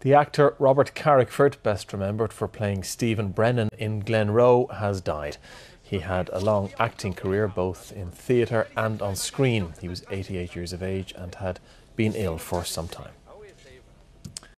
The actor Robert Carrickford, best remembered for playing Stephen Brennan in Glenroe, has died. He had a long acting career both in theatre and on screen. He was 88 years of age and had been ill for some time.